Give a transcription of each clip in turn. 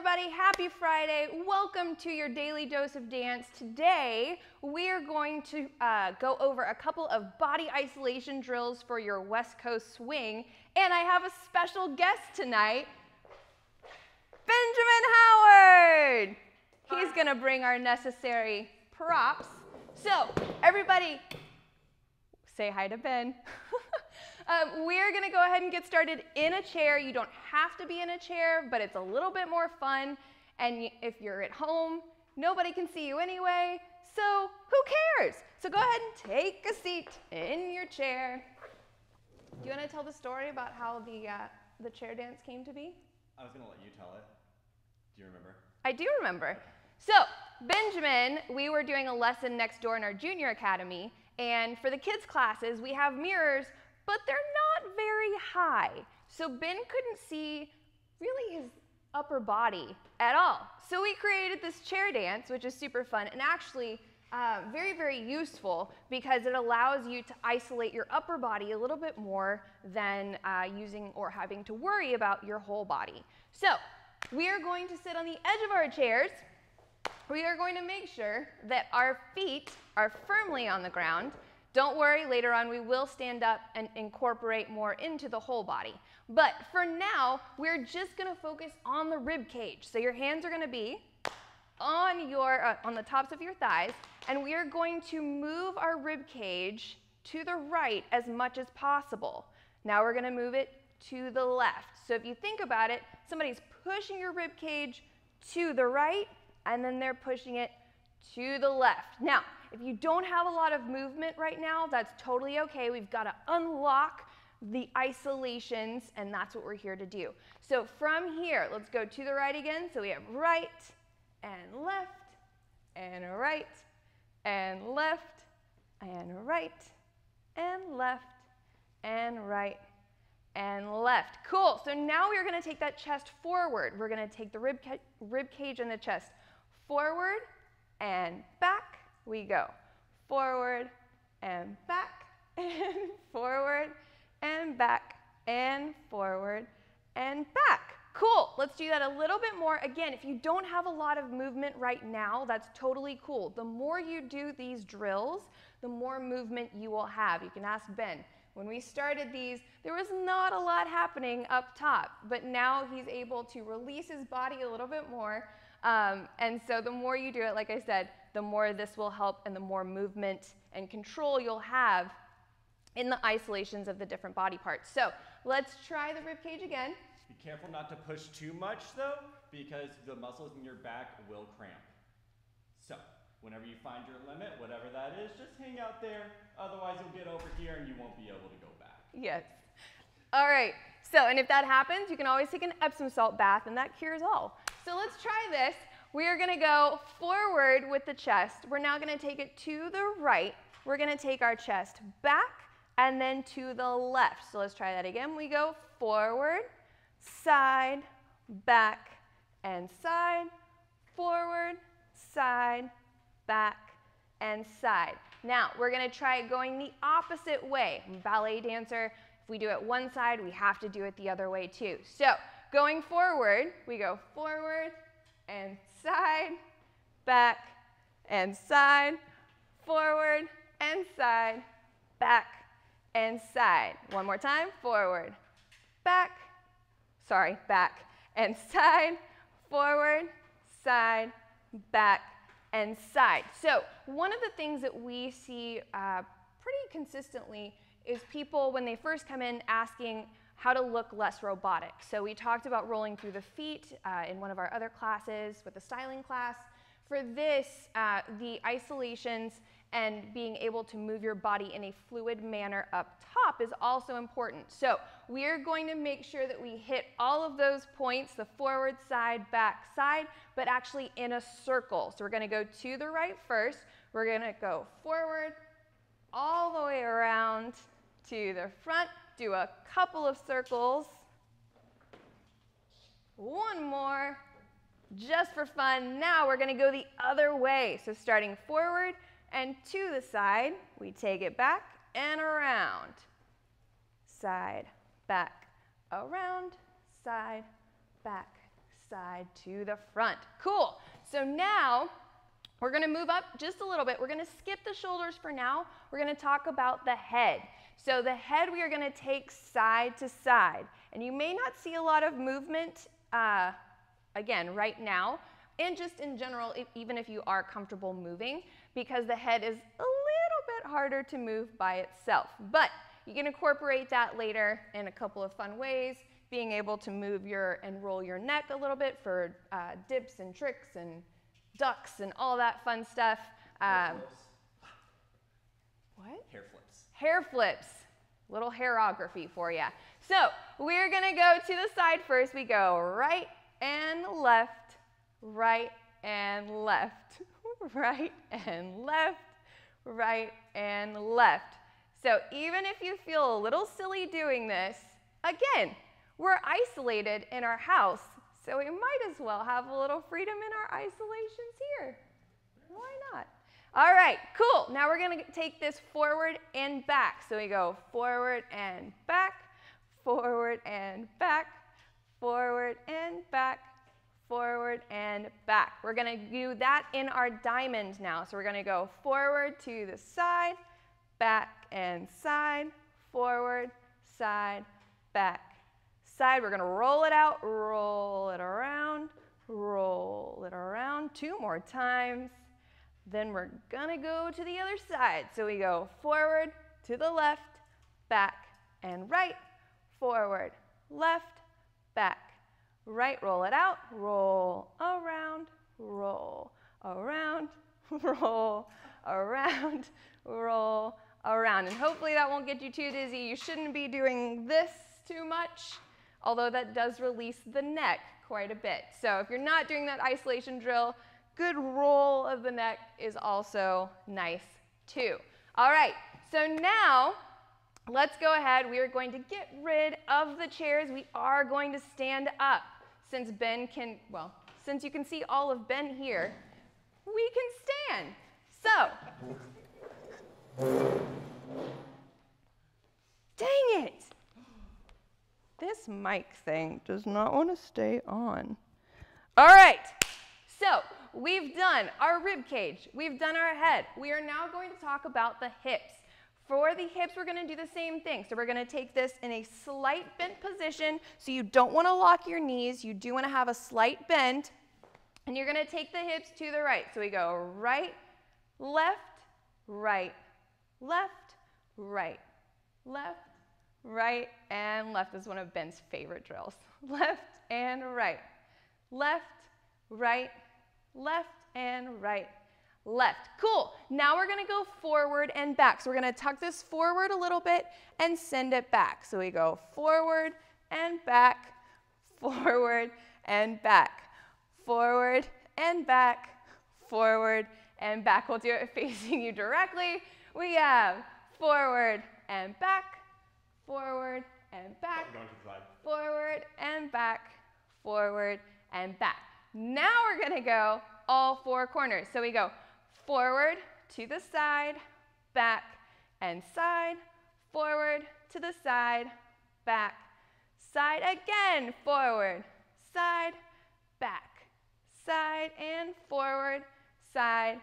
everybody. Happy Friday. Welcome to your daily dose of dance. Today, we are going to uh, go over a couple of body isolation drills for your West Coast swing. And I have a special guest tonight, Benjamin Howard. He's going to bring our necessary props. So, everybody, say hi to Ben. Um, we're gonna go ahead and get started in a chair. You don't have to be in a chair, but it's a little bit more fun. And if you're at home, nobody can see you anyway, so who cares? So go ahead and take a seat in your chair. Do you wanna tell the story about how the, uh, the chair dance came to be? I was gonna let you tell it. Do you remember? I do remember. So, Benjamin, we were doing a lesson next door in our junior academy, and for the kids' classes, we have mirrors but they're not very high. So Ben couldn't see really his upper body at all. So we created this chair dance, which is super fun and actually uh, very, very useful because it allows you to isolate your upper body a little bit more than uh, using or having to worry about your whole body. So we are going to sit on the edge of our chairs. We are going to make sure that our feet are firmly on the ground don't worry, later on we will stand up and incorporate more into the whole body. But for now, we're just gonna focus on the rib cage. So your hands are gonna be on, your, uh, on the tops of your thighs, and we are going to move our rib cage to the right as much as possible. Now we're gonna move it to the left. So if you think about it, somebody's pushing your rib cage to the right, and then they're pushing it to the left. Now, if you don't have a lot of movement right now, that's totally okay. We've got to unlock the isolations, and that's what we're here to do. So from here, let's go to the right again. So we have right and left and right and left and right and left and right and left. Cool. So now we're going to take that chest forward. We're going to take the rib, ca rib cage and the chest forward and back we go. Forward and back and forward and back and forward and back. Cool, let's do that a little bit more. Again, if you don't have a lot of movement right now, that's totally cool. The more you do these drills, the more movement you will have. You can ask Ben. When we started these, there was not a lot happening up top, but now he's able to release his body a little bit more. Um, and so the more you do it, like I said, the more this will help and the more movement and control you'll have in the isolations of the different body parts. So let's try the rib cage again. Be careful not to push too much though, because the muscles in your back will cramp. So whenever you find your limit, whatever that is, just hang out there. Otherwise you'll get over here and you won't be able to go back. Yes. All right. So, and if that happens, you can always take an Epsom salt bath and that cures all. So let's try this. We are going to go forward with the chest. We're now going to take it to the right. We're going to take our chest back and then to the left. So let's try that again. We go forward, side, back, and side, forward, side, back, and side. Now, we're going to try going the opposite way. Ballet dancer, if we do it one side, we have to do it the other way too. So, going forward, we go forward and side, back, and side, forward, and side, back, and side. One more time, forward, back, sorry, back, and side, forward, side, back, and side. So one of the things that we see uh, pretty consistently is people, when they first come in, asking, how to look less robotic. So we talked about rolling through the feet uh, in one of our other classes with the styling class. For this, uh, the isolations and being able to move your body in a fluid manner up top is also important. So we are going to make sure that we hit all of those points, the forward side, back side, but actually in a circle. So we're gonna go to the right first. We're gonna go forward, all the way around to the front, do a couple of circles. One more, just for fun. Now we're gonna go the other way. So starting forward and to the side, we take it back and around. Side, back, around, side, back, side to the front. Cool. So now we're going to move up just a little bit. We're going to skip the shoulders for now. We're going to talk about the head. So the head we are going to take side to side. And you may not see a lot of movement, uh, again, right now, and just in general, if, even if you are comfortable moving, because the head is a little bit harder to move by itself. But you can incorporate that later in a couple of fun ways, being able to move your and roll your neck a little bit for uh, dips and tricks and ducks and all that fun stuff. Um, what? Hair flips. Hair flips. Little hairography for you. So we're going to go to the side first. We go right and left, right and left, right and left, right and left. So even if you feel a little silly doing this, again, we're isolated in our house, so we might as well have a little freedom in our isolations here. Why not? All right, cool. Now we're going to take this forward and back. So we go forward and back, forward and back, forward and back, forward and back. We're going to do that in our diamond now. So we're going to go forward to the side, back and side, forward, side, back, side. We're going to roll it out, roll it around, roll it around two more times. Then we're gonna go to the other side. So we go forward, to the left, back, and right, forward, left, back, right, roll it out, roll around, roll around, roll around, roll around. And hopefully that won't get you too dizzy. You shouldn't be doing this too much, although that does release the neck quite a bit. So if you're not doing that isolation drill, good roll of the neck is also nice too. All right, so now let's go ahead. We are going to get rid of the chairs. We are going to stand up. Since Ben can, well, since you can see all of Ben here, we can stand. So, dang it. This mic thing does not want to stay on. All right, so we've done our rib cage, we've done our head. We are now going to talk about the hips. For the hips, we're gonna do the same thing. So we're gonna take this in a slight bent position. So you don't wanna lock your knees. You do wanna have a slight bend. And you're gonna take the hips to the right. So we go right, left, right, left, right, left, right, and left is one of Ben's favorite drills. Left and right, left, right, left and right, left. Cool. Now we're going to go forward and back. So we're going to tuck this forward a little bit and send it back. So we go forward and back, forward and back, forward and back, forward and back. We'll do it facing you directly. We have forward and back, forward and back, oh, forward and back, forward and back. Now we're gonna go all four corners. So we go forward to the side, back and side, forward to the side, back, side again, forward, side, back, side and forward, side,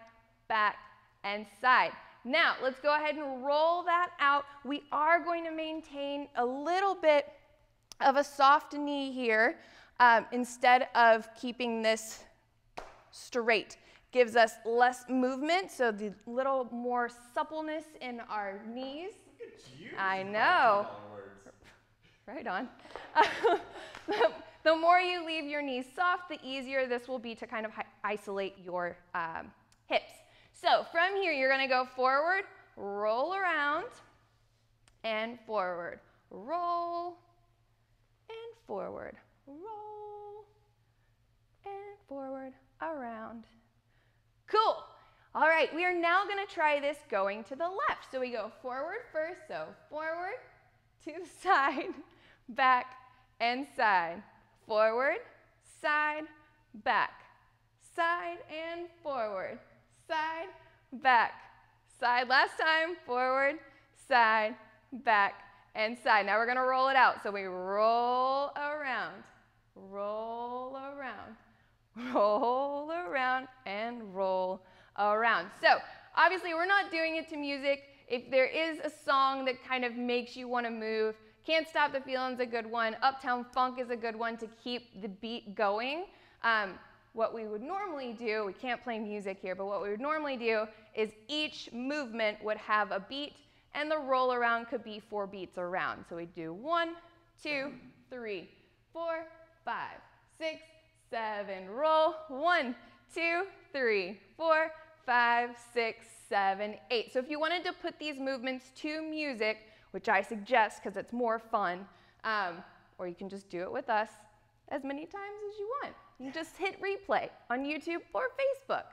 back, and side. Now, let's go ahead and roll that out. We are going to maintain a little bit of a soft knee here um, instead of keeping this straight. Gives us less movement, so the little more suppleness in our knees. I know. Right on. the, more you leave your knees soft, the easier this will be to kind of isolate your um, hips. So from here, you're going to go forward, roll around, and forward. Roll, and forward. Roll, and forward, around. Cool. All right, we are now going to try this going to the left. So we go forward first, so forward, to side, back, and side. Forward, side, back, side, and forward side, back, side. Last time, forward, side, back, and side. Now we're gonna roll it out. So we roll around, roll around, roll around, and roll around. So obviously we're not doing it to music. If there is a song that kind of makes you want to move, Can't Stop the Feeling's a good one. Uptown Funk is a good one to keep the beat going. Um, what we would normally do, we can't play music here, but what we would normally do is each movement would have a beat and the roll around could be four beats around. So we'd do one, two, three, four, five, six, seven, roll. One, two, three, four, five, six, seven, eight. So if you wanted to put these movements to music, which I suggest because it's more fun, um, or you can just do it with us as many times as you want. You just hit replay on YouTube or Facebook.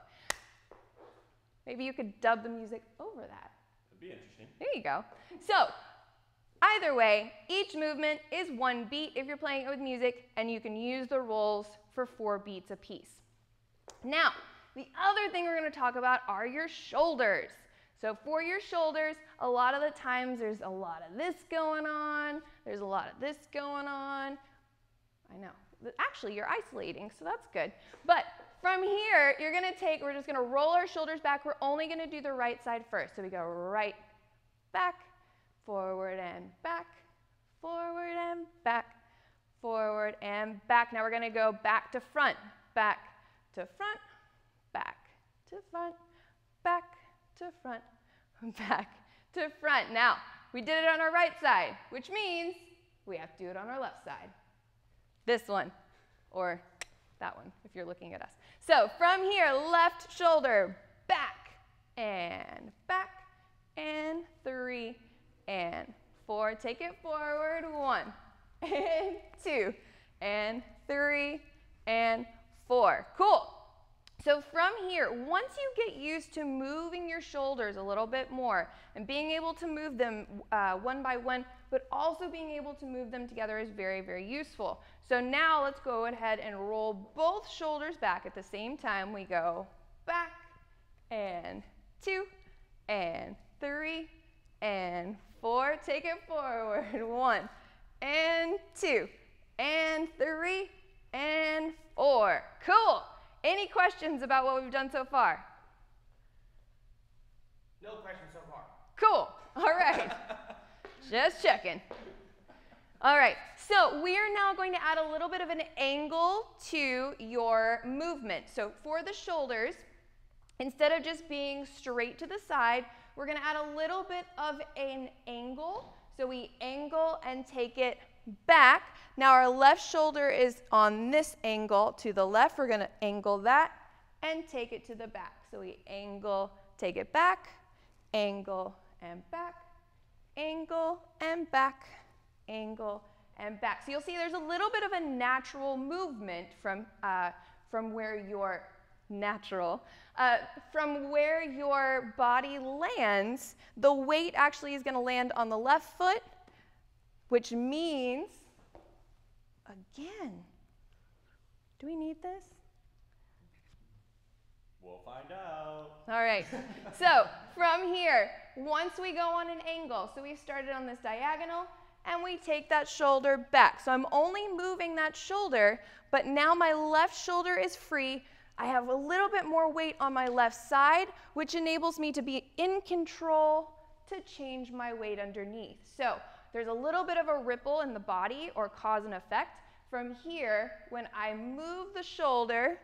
Maybe you could dub the music over that. That'd be interesting. There you go. So either way, each movement is one beat if you're playing it with music, and you can use the rolls for four beats apiece. Now, the other thing we're going to talk about are your shoulders. So for your shoulders, a lot of the times there's a lot of this going on, there's a lot of this going on. I know. Actually, you're isolating, so that's good. But from here, you're going to take, we're just going to roll our shoulders back. We're only going to do the right side first. So we go right, back, forward and back, forward and back, forward and back. Now we're going to go back to front, back to front, back to front, back to front, back to front. Now, we did it on our right side, which means we have to do it on our left side. This one, or that one, if you're looking at us. So from here, left shoulder, back, and back, and three, and four. Take it forward, one, and two, and three, and four. Cool. So from here, once you get used to moving your shoulders a little bit more and being able to move them uh, one by one, but also being able to move them together is very, very useful. So now let's go ahead and roll both shoulders back at the same time. We go back and two and three and four. Take it forward. One and two and three and four. Cool. Any questions about what we've done so far? No questions so far. Cool. All right. Just checking. All right. So we are now going to add a little bit of an angle to your movement. So for the shoulders, instead of just being straight to the side, we're going to add a little bit of an angle. So we angle and take it back. Now our left shoulder is on this angle to the left. We're going to angle that and take it to the back. So we angle, take it back, angle and back, angle and back, angle and back. So you'll see there's a little bit of a natural movement from, uh, from where your natural, uh, from where your body lands, the weight actually is going to land on the left foot which means, again, do we need this? We'll find out. All right. so from here, once we go on an angle, so we've started on this diagonal, and we take that shoulder back. So I'm only moving that shoulder, but now my left shoulder is free. I have a little bit more weight on my left side, which enables me to be in control to change my weight underneath. So there's a little bit of a ripple in the body or cause and effect. From here, when I move the shoulder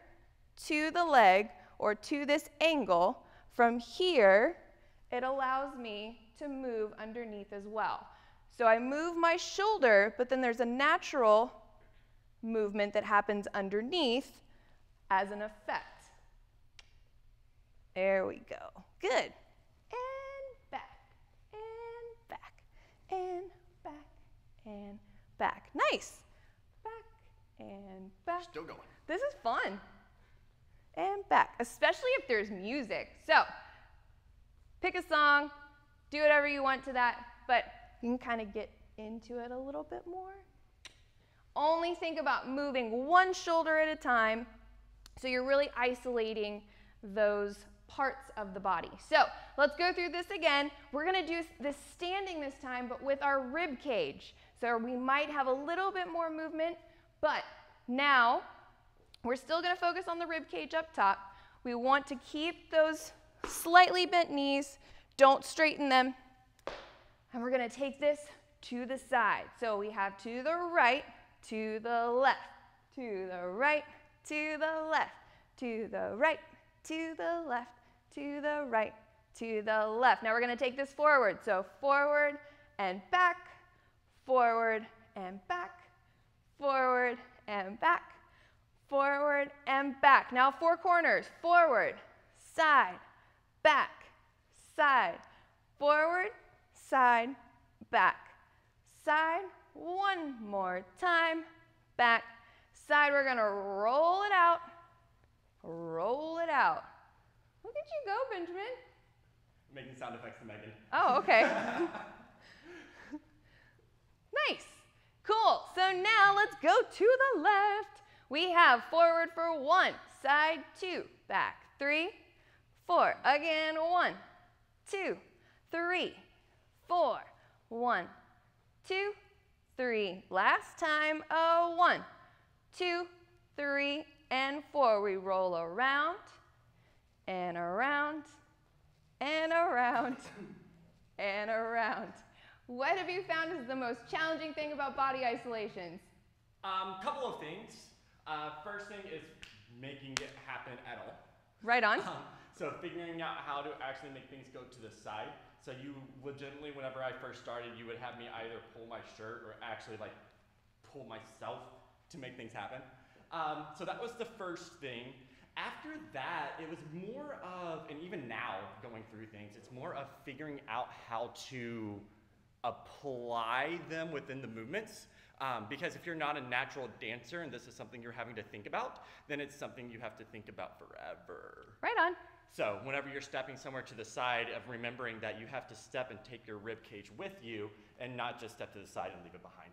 to the leg or to this angle, from here, it allows me to move underneath as well. So I move my shoulder, but then there's a natural movement that happens underneath as an effect. There we go. Good. And back, and back, and back, and back. Nice. Back and back. Still going. This is fun. And back, especially if there's music. So pick a song, do whatever you want to that, but you can kind of get into it a little bit more. Only think about moving one shoulder at a time so you're really isolating those parts of the body. So let's go through this again. We're gonna do this standing this time, but with our rib cage. So we might have a little bit more movement, but Now, we're still gonna focus on the rib cage up top. We want to keep those slightly bent knees. Don't straighten them. And we're gonna take this to the side. So we have to the right, to the left, to the right, to the left, to the right, to the left, to the right, to the left. Now we're gonna take this forward. So forward and back, forward and back, forward and back, forward and back. Now four corners, forward, side, back, side, forward, side, back, side, one more time, back, side. We're gonna roll it out, roll it out. Look at you go, Benjamin. Making sound effects to Megan. Oh, okay. nice. Cool. So now let's go to the left. We have forward for one, side two, back three, four. Again, one, two, three, four. One, two, three. Last time, a one, two, three, and four. We roll around and around and around and around. What have you found is the most challenging thing about body isolations? Um, couple of things. Uh, first thing is making it happen at all. Right on. Um, so figuring out how to actually make things go to the side. So you legitimately, whenever I first started, you would have me either pull my shirt or actually like pull myself to make things happen. Um, so that was the first thing. After that, it was more of, and even now going through things, it's more of figuring out how to apply them within the movements. Um, because if you're not a natural dancer and this is something you're having to think about, then it's something you have to think about forever. Right on. So whenever you're stepping somewhere to the side of remembering that you have to step and take your rib cage with you and not just step to the side and leave it behind.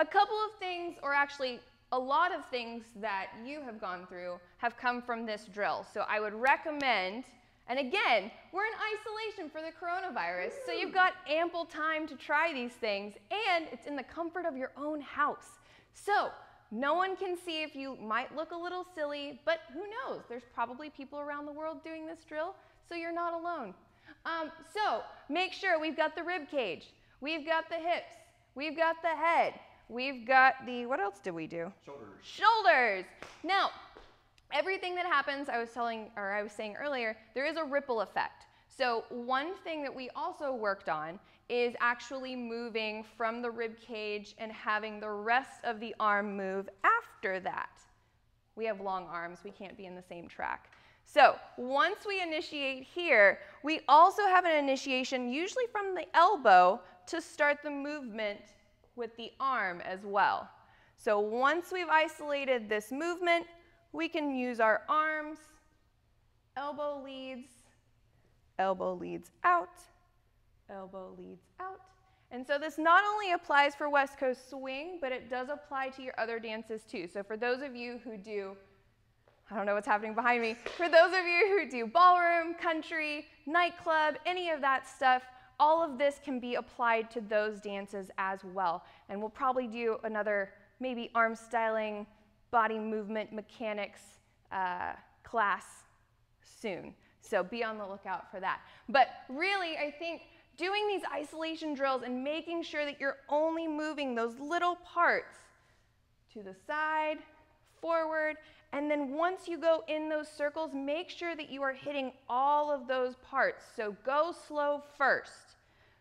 A couple of things, or actually a lot of things that you have gone through have come from this drill. So I would recommend, and again, we're in isolation for the coronavirus, so you've got ample time to try these things, and it's in the comfort of your own house. So no one can see if you might look a little silly, but who knows? There's probably people around the world doing this drill, so you're not alone. Um, so make sure we've got the rib cage, we've got the hips, we've got the head, we've got the, what else did we do? Shoulders. Shoulders. Now, everything that happens, I was telling, or I was saying earlier, there is a ripple effect. So one thing that we also worked on is actually moving from the rib cage and having the rest of the arm move after that. We have long arms, we can't be in the same track. So once we initiate here, we also have an initiation usually from the elbow to start the movement with the arm as well. So once we've isolated this movement, we can use our arms, elbow leads, elbow leads out, elbow leads out. And so this not only applies for West Coast Swing, but it does apply to your other dances too. So for those of you who do, I don't know what's happening behind me, for those of you who do ballroom, country, nightclub, any of that stuff, all of this can be applied to those dances as well. And we'll probably do another maybe arm styling, body movement mechanics uh, class soon. So be on the lookout for that. But really, I think doing these isolation drills and making sure that you're only moving those little parts to the side, forward, and then once you go in those circles, make sure that you are hitting all of those parts. So go slow first.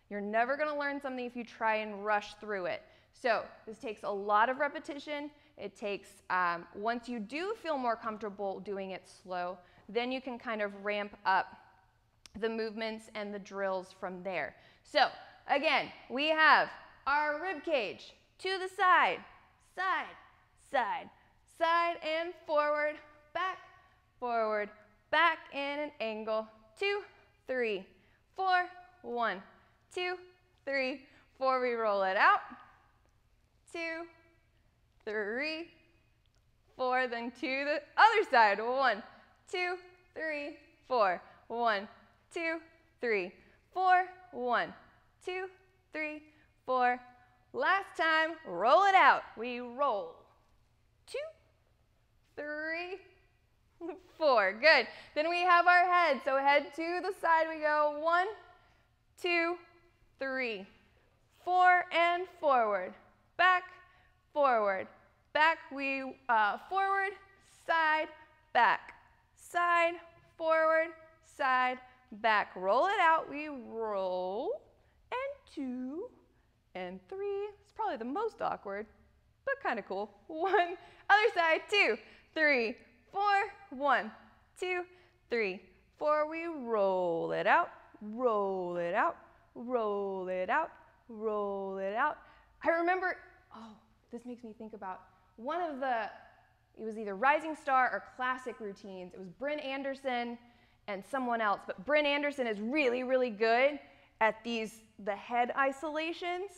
You're never going to learn something if you try and rush through it. So this takes a lot of repetition. It takes, um, once you do feel more comfortable doing it slow, then you can kind of ramp up the movements and the drills from there. So again, we have our rib cage to the side, side, side, side and forward, back, forward, back in an angle, two, three, four, one, two, three, four. We roll it out, two, three, four, then to the other side, one, two, three, four, one, two, three, four, one, two, three, four. Last time, roll it out. We roll. Two, three, four. Good. Then we have our head. So head to the side we go. One, two, three, four, and forward. Back, forward, back. We uh, forward, side, back, side, forward, side, back. Roll it out. We roll, and two, and three. It's probably the most awkward, but kind of cool. One, other side, two, three, four, one, two, three, four. We roll it out, roll it out, roll it out, roll it out. I remember, oh, this makes me think about one of the, it was either Rising Star or Classic routines. It was Bryn Anderson and someone else, but Bryn Anderson is really, really good at these, the head isolations.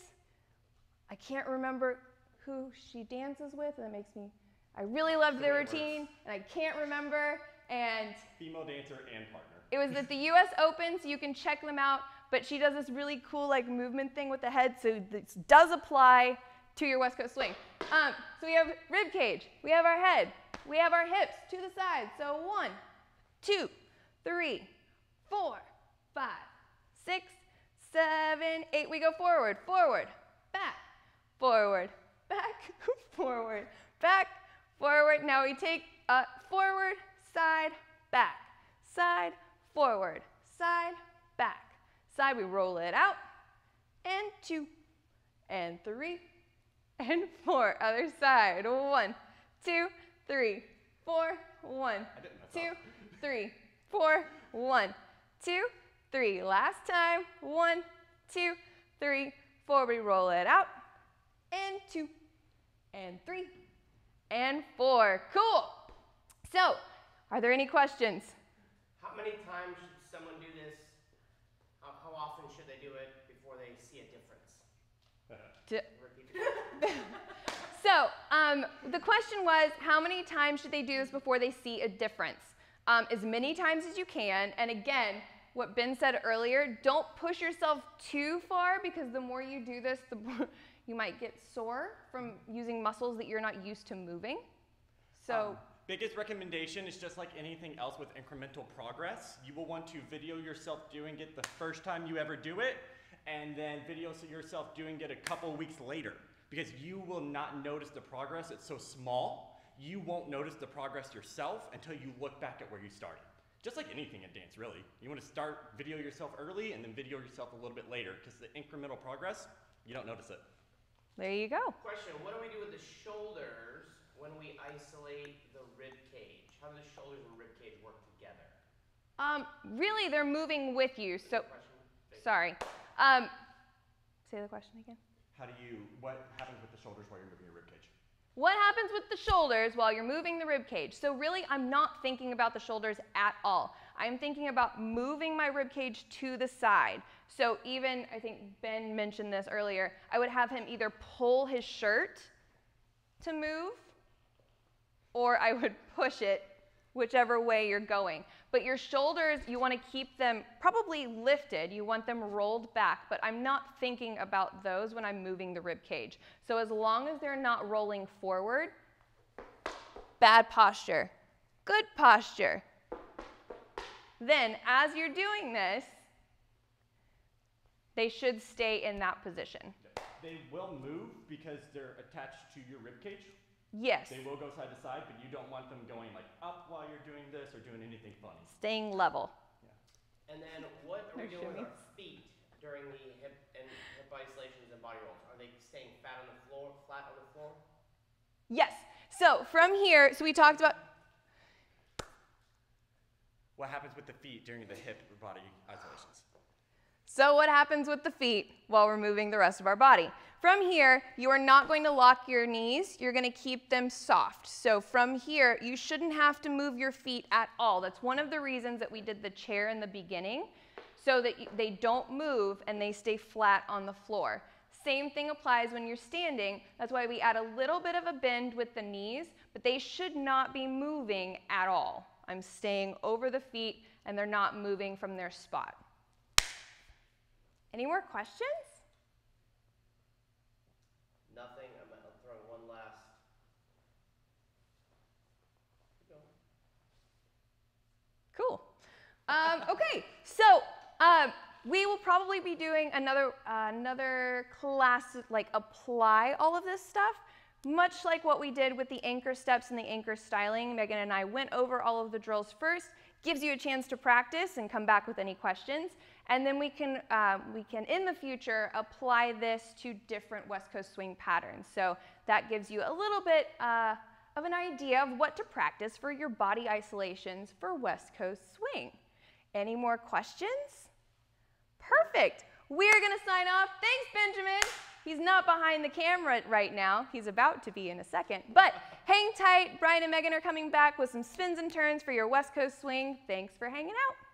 I can't remember who she dances with, and it makes me, I really loved their routine, and I can't remember, and Female dancer and partner. it was at the US Open, so you can check them out. But she does this really cool like movement thing with the head, so this does apply to your West Coast swing. Um, so we have rib cage, we have our head, we have our hips to the side. So one, two, three, four, five, six, seven, eight. We go forward, forward, back, forward, back, forward, back, forward. Now we take uh, forward, side, back, side, forward, side, back, side. We roll it out, and two, and three, and four. Other side. One, two, three, four, one, I didn't mess two, three, four, one, two, three. Last time. One, two, three, four. We roll it out, and two, and three, and four. Cool. So, are there any questions? How many times should someone do this? How, how often should they do it before they see a difference? D- Repeat it. So, um, the question was how many times should they do this before they see a difference? Um, as many times as you can. And again, what Ben said earlier, don't push yourself too far because the more you do this, the more you might get sore from using muscles that you're not used to moving. So, Um, biggest recommendation is just like anything else with incremental progress. You will want to video yourself doing it the first time you ever do it, and then video yourself doing it a couple weeks later. Because you will not notice the progress. It's so small, you won't notice the progress yourself until you look back at where you started. Just like anything in dance, really. You want to start video yourself early and then video yourself a little bit later, because the incremental progress, you don't notice it. there you go. Question: What do we do with the shoulders when we isolate the rib cage? How do the shoulders and rib cage work together? Um, really, they're moving with you. So, sorry. Um, say the question again. How do you, what happens with the shoulders while you're moving your rib cage? What happens with the shoulders while you're moving the rib cage? So really, I'm not thinking about the shoulders at all. I'm thinking about moving my rib cage to the side. So even, I think Ben mentioned this earlier, I would have him either pull his shirt to move, or I would push it whichever way you're going. But your shoulders, you want to keep them probably lifted. You want them rolled back, but I'm not thinking about those when I'm moving the rib cage. So as long as they're not rolling forward, bad posture, good posture. Then as you're doing this, they should stay in that position. They will move because they're attached to your rib cage. Yes, They will go side to side, but you don't want them going like up while you're doing this or doing anything funny. staying level. Yeah. And then what are we doing with our feet during the hip and hip isolations and body rolls? Are they staying fat on the floor, flat on the floor? Yes. So from here, so we talked about What happens with the feet during the hip body isolations? So, what happens with the feet while we're moving the rest of our body? From here, you are not going to lock your knees. You're going to keep them soft. So, from here, you shouldn't have to move your feet at all. That's one of the reasons that we did the chair in the beginning, so that they don't move and they stay flat on the floor. Same thing applies when you're standing. That's why we add a little bit of a bend with the knees, but they should not be moving at all. I'm staying over the feet and they're not moving from their spot. Any more questions? Um, okay, so um, we will probably be doing another uh, another class like apply all of this stuff. Much like what we did with the anchor steps and the anchor styling, Megan and I went over all of the drills first, gives you a chance to practice and come back with any questions. And then we can, uh, we can, in the future, apply this to different West Coast swing patterns. So that gives you a little bit uh, of an idea of what to practice for your body isolations for West Coast swing. Any more questions? Perfect. We're going to sign off. Thanks, Benjamin. He's not behind the camera right now. He's about to be in a second. But hang tight. Brian and Megan are coming back with some spins and turns for your West Coast swing. Thanks for hanging out.